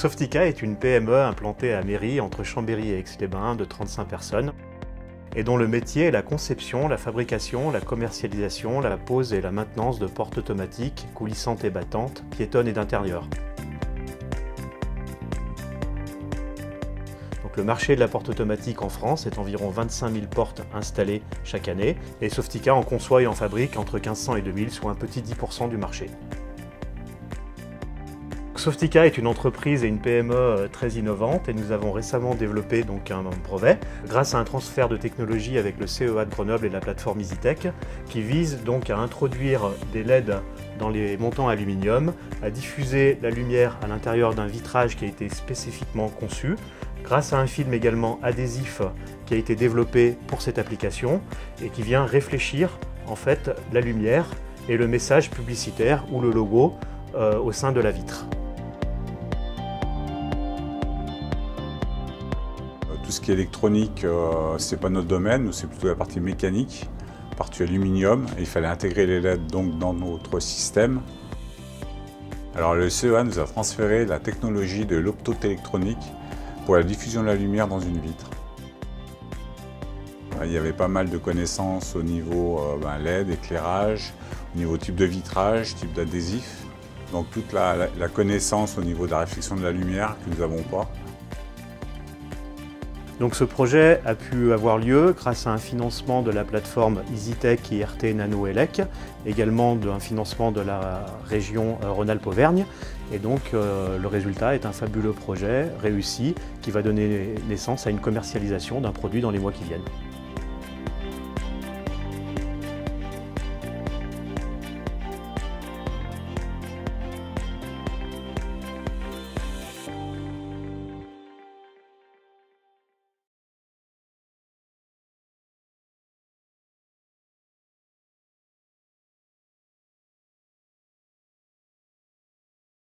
Softica est une PME implantée à Mairie entre Chambéry et Aix-les-Bains de 35 personnes et dont le métier est la conception, la fabrication, la commercialisation, la pose et la maintenance de portes automatiques, coulissantes et battantes, piétonnes et d'intérieur. le marché de la porte automatique en France est environ 25 000 portes installées chaque année et Softica en conçoit et en fabrique entre 1500 et 2000, soit un petit 10% du marché. Softica est une entreprise et une PME euh, très innovante et nous avons récemment développé un brevet grâce à un transfert de technologie avec le CEA de Grenoble et la plateforme EasyTech qui vise donc à introduire des LED dans les montants aluminium, à diffuser la lumière à l'intérieur d'un vitrage qui a été spécifiquement conçu grâce à un film également adhésif qui a été développé pour cette application et qui vient réfléchir en fait la lumière et le message publicitaire ou le logo euh, au sein de la vitre. Tout ce qui est électronique, euh, c'est pas notre domaine, c'est plutôt la partie mécanique, partie aluminium. il fallait intégrer les LED donc dans notre système. Alors le CEA nous a transféré la technologie de l'optotélectronique pour la diffusion de la lumière dans une vitre. Il y avait pas mal de connaissances au niveau euh, ben, LED, éclairage, au niveau type de vitrage, type d'adhésif. Donc toute la, la connaissance au niveau de la réflexion de la lumière que nous n'avons pas. Donc ce projet a pu avoir lieu grâce à un financement de la plateforme EasyTech et RT Nano Elec, également d'un financement de la région euh, Rhône-Alpes-Auvergne. Et donc euh, le résultat est un fabuleux projet réussi qui va donner naissance à une commercialisation d'un produit dans les mois qui viennent.